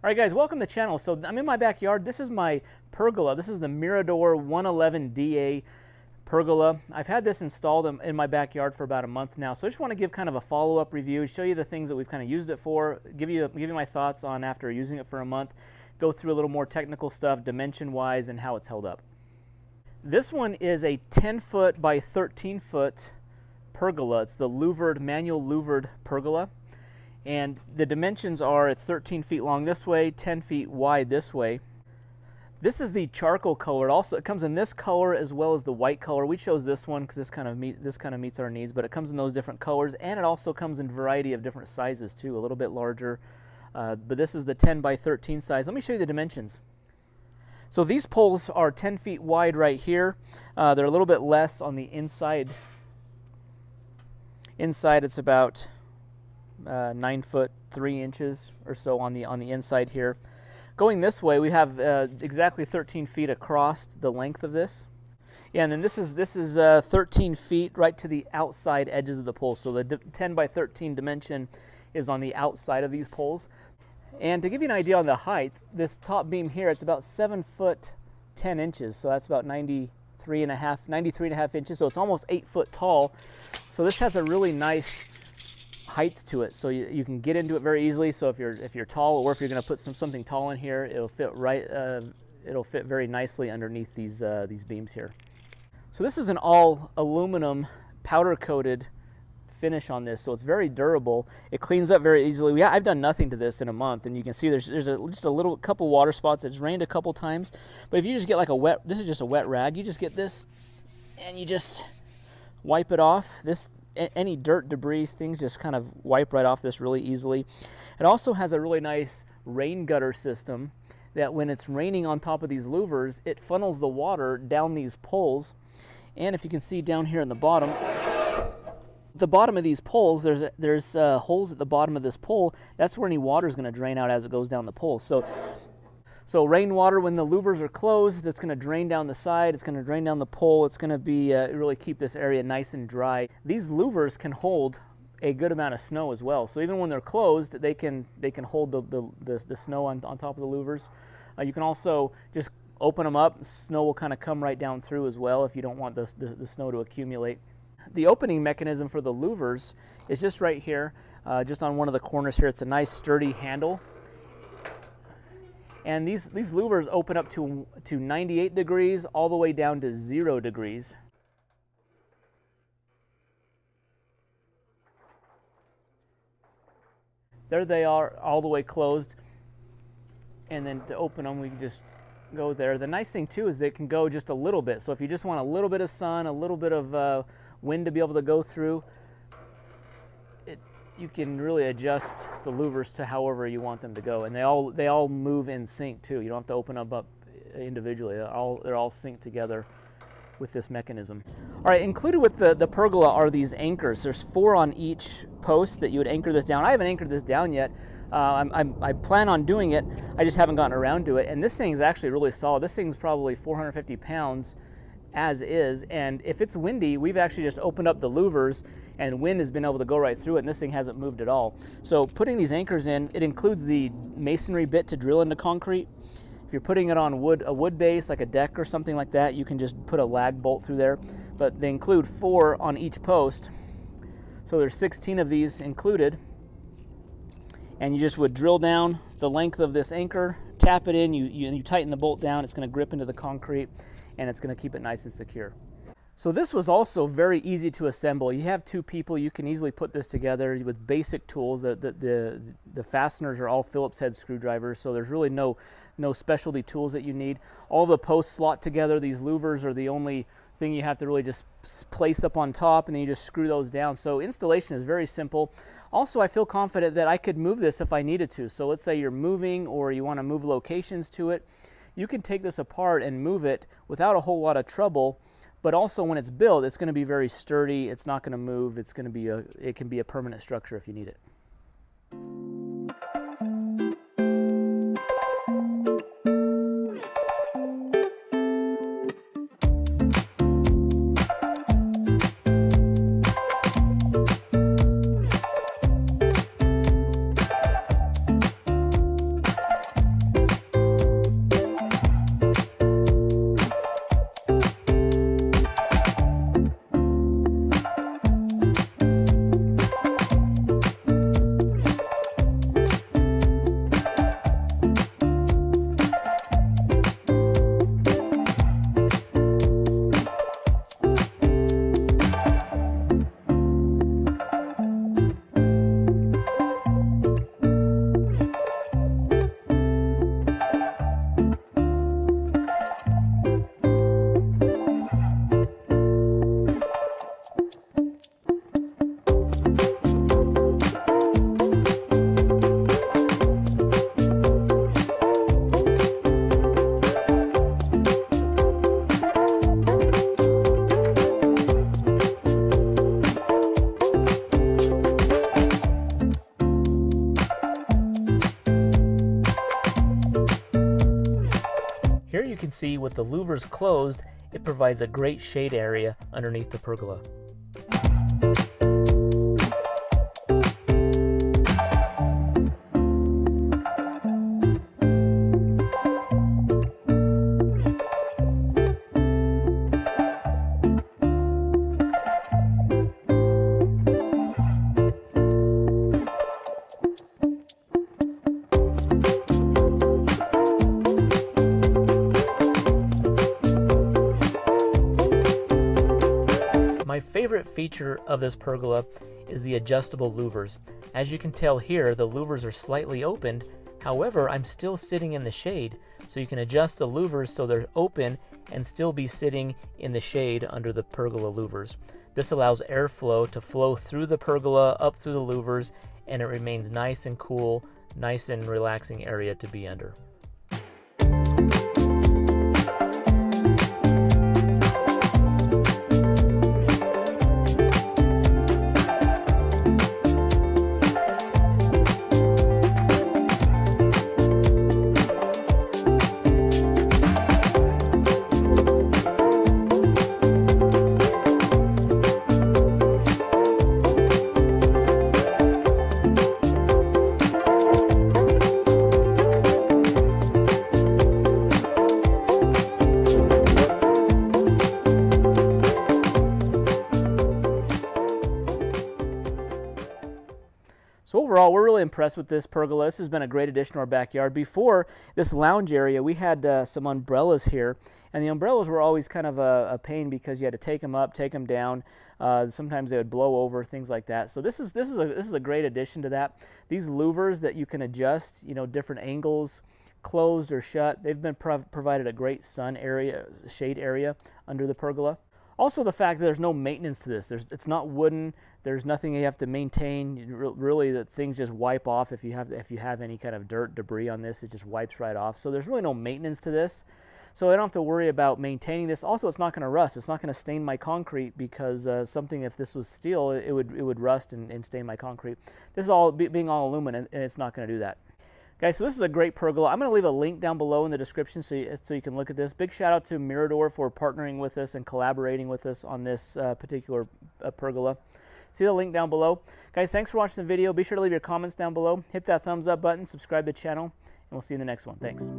All right, guys, welcome to the channel. So I'm in my backyard. This is my pergola. This is the Mirador 111DA pergola. I've had this installed in my backyard for about a month now. So I just want to give kind of a follow-up review, show you the things that we've kind of used it for, give you, give you my thoughts on after using it for a month, go through a little more technical stuff, dimension-wise, and how it's held up. This one is a 10 foot by 13 foot pergola. It's the louvered, manual louvered pergola. And the dimensions are it's 13 feet long this way, 10 feet wide this way. This is the charcoal color. It also, it comes in this color as well as the white color. We chose this one because this kind of meet, this kind of meets our needs, but it comes in those different colors, and it also comes in variety of different sizes too. A little bit larger, uh, but this is the 10 by 13 size. Let me show you the dimensions. So these poles are 10 feet wide right here. Uh, they're a little bit less on the inside. Inside, it's about uh, nine foot three inches or so on the on the inside here. Going this way, we have uh, exactly 13 feet across the length of this. Yeah, and then this is this is uh, 13 feet right to the outside edges of the pole. So the 10 by 13 dimension is on the outside of these poles. And to give you an idea on the height, this top beam here, it's about seven foot 10 inches. So that's about 93 and a half, 93 and a half inches. So it's almost eight foot tall. So this has a really nice height to it so you, you can get into it very easily. So if you're if you're tall or if you're going to put some something tall in here it'll fit right uh, it'll fit very nicely underneath these uh, these beams here. So this is an all aluminum powder coated finish on this so it's very durable. It cleans up very easily. We, I've done nothing to this in a month and you can see there's there's a, just a little couple water spots. It's rained a couple times but if you just get like a wet this is just a wet rag. You just get this and you just wipe it off. This any dirt, debris, things just kind of wipe right off this really easily. It also has a really nice rain gutter system that when it's raining on top of these louvers, it funnels the water down these poles. And if you can see down here in the bottom, the bottom of these poles, there's there's uh, holes at the bottom of this pole. That's where any water is going to drain out as it goes down the pole. So so rainwater, when the louvers are closed, it's going to drain down the side, it's going to drain down the pole, it's going to be uh, really keep this area nice and dry. These louvers can hold a good amount of snow as well. So even when they're closed, they can they can hold the, the, the, the snow on, on top of the louvers. Uh, you can also just open them up, snow will kind of come right down through as well if you don't want the, the, the snow to accumulate. The opening mechanism for the louvers is just right here, uh, just on one of the corners here. It's a nice sturdy handle and these, these louvers open up to, to 98 degrees all the way down to zero degrees. There they are, all the way closed. And then to open them, we can just go there. The nice thing too is it can go just a little bit. So if you just want a little bit of sun, a little bit of uh, wind to be able to go through, you can really adjust the louvers to however you want them to go, and they all they all move in sync too. You don't have to open them up individually. They're all they're all synced together with this mechanism. All right, included with the, the pergola are these anchors. There's four on each post that you would anchor this down. I haven't anchored this down yet. Uh, I'm, I'm, i plan on doing it. I just haven't gotten around to it. And this thing is actually really solid. This thing's probably 450 pounds as is. And if it's windy, we've actually just opened up the louvers and wind has been able to go right through it and this thing hasn't moved at all. So putting these anchors in, it includes the masonry bit to drill into concrete. If you're putting it on wood, a wood base like a deck or something like that, you can just put a lag bolt through there. But they include four on each post. So there's 16 of these included. And you just would drill down the length of this anchor, tap it in, you, you, you tighten the bolt down, it's going to grip into the concrete and it's going to keep it nice and secure. So this was also very easy to assemble. You have two people, you can easily put this together with basic tools. The, the, the, the, fasteners are all Phillips head screwdrivers, so there's really no, no specialty tools that you need. All the posts slot together. These louvers are the only thing you have to really just place up on top and then you just screw those down. So installation is very simple. Also, I feel confident that I could move this if I needed to. So let's say you're moving or you want to move locations to it you can take this apart and move it without a whole lot of trouble but also when it's built it's going to be very sturdy it's not going to move it's going to be a it can be a permanent structure if you need it see with the louvers closed, it provides a great shade area underneath the pergola. Feature of this pergola is the adjustable louvers. As you can tell here, the louvers are slightly opened. However, I'm still sitting in the shade, so you can adjust the louvers so they're open and still be sitting in the shade under the pergola louvers. This allows airflow to flow through the pergola, up through the louvers, and it remains nice and cool, nice and relaxing area to be under. So overall, we're really impressed with this pergola. This has been a great addition to our backyard. Before this lounge area, we had uh, some umbrellas here, and the umbrellas were always kind of a, a, pain because you had to take them up, take them down. Uh, sometimes they would blow over, things like that. So this is this is a this is a great addition to that. These louvers that you can adjust, you know, different angles, closed or shut. They've been prov provided a great sun area, shade area under the pergola. Also, the fact that there's no maintenance to this. There's, it's not wooden. There's nothing you have to maintain. Really, things just wipe off if you have if you have any kind of dirt debris on this. It just wipes right off. So there's really no maintenance to this. So I don't have to worry about maintaining this. Also, it's not going to rust. It's not going to stain my concrete because uh, something if this was steel, it would it would rust and, and stain my concrete. This is all being all aluminum, and it's not going to do that. Guys, so this is a great pergola. I'm going to leave a link down below in the description so you, so you can look at this. Big shout out to Mirador for partnering with us and collaborating with us on this uh, particular uh, pergola. See the link down below. Guys, thanks for watching the video. Be sure to leave your comments down below. Hit that thumbs up button, subscribe to the channel, and we'll see you in the next one. Thanks.